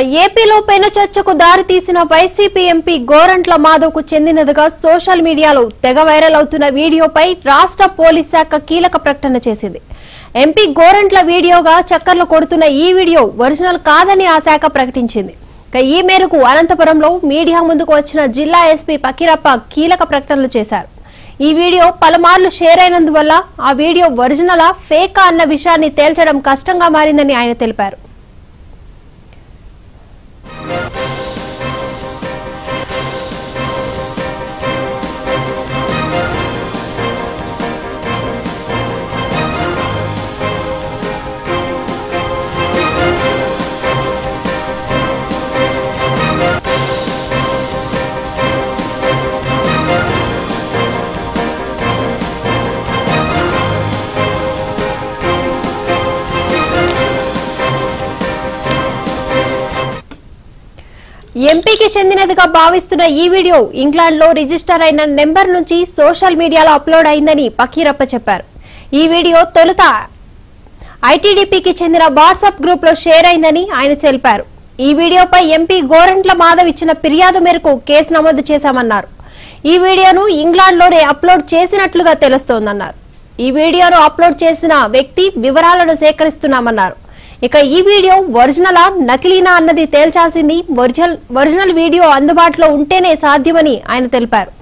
ఏపీలో పెను చర్చకు దారి తీసిన వైసీపీ ఎంపీ గోరంట్ల మాధవ్కు చెందినదిగా సోషల్ మీడియాలో తెగ వైరల్ అవుతున్న వీడియోపై రాష్ట్ర పోలీస్ శాఖ కీలక ప్రకటన చేసింది. ఎంపీ గోరంట్ల వీడియోగా చక్కర్లు కొడుతున్న ఈ వీడియో ఒరిజినల్ కాదని ఆ శాఖ ప్రకటించింది. ఈ మేరకు అనంతపురంలో మీడియా ముందుకు వచ్చిన జిల్లా ఎస్పీ పకీరప్ప కీలక ప్రకటనలు చేశారు. ఈ వీడియో పలుమార్లు షేర్ అయినందువల్ల ఆ వీడియో ఒరిజినలా ఫేకా అన్న విషయాన్ని తేల్చడం కష్టంగా మారిందని ఆయన తెలిపారు. ఎంపీకి చెందినదిగా భావిస్తున్న ఈ వీడియో ఇంగ్లాండ్లో రిజిస్టర్ అయిన నెంబర్ నుంచి సోషల్ మీడియాలో అప్లోడ్ అయిందని పకీరప్ప చెప్పారు. ఈ వీడియో తొలుత ఐటీడీపీకి చెందిన వాట్సాప్ గ్రూప్లో షేర్ అయిందని ఆయన తెలిపారు. ఈ వీడియోపై ఎంపీ గోరంట్ల మాధవ్ ఇచ్చిన ఫిర్యాదు మేరకు కేసు నమోదు చేశామన్నారు. ఈ వీడియోను ఇంగ్లాండ్లోనే అప్లోడ్ చేసినట్లుగా తెలుస్తోందన్నారు. ఈ వీడియోను అప్లోడ్ చేసిన వ్యక్తి వివరాలను సేకరిస్తున్నామన్నారు. ఇక ఈ వీడియో ఒరిజినలా నకిలీనా అన్నది తేల్చాల్సింది. ఒరిజినల్ ఒరిజినల్ వీడియో అందుబాటులో ఉంటేనే సాధ్యమని ఆయన తెలిపారు.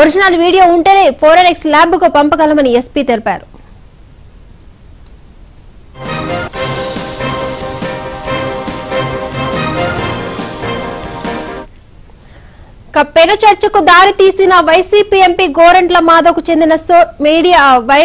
ఒరిజినల్ వీడియో ఉంటేనే ఫోరెన్సిక్స్ ల్యాబ్కు పంపగలమని ఎస్పీ తెలిపారు. పెను చర్చకు దారి తీసిన వైసీపీ ఎంపీ గోరంట్ల మాధవ్కు చెందిన సో మీడియా వై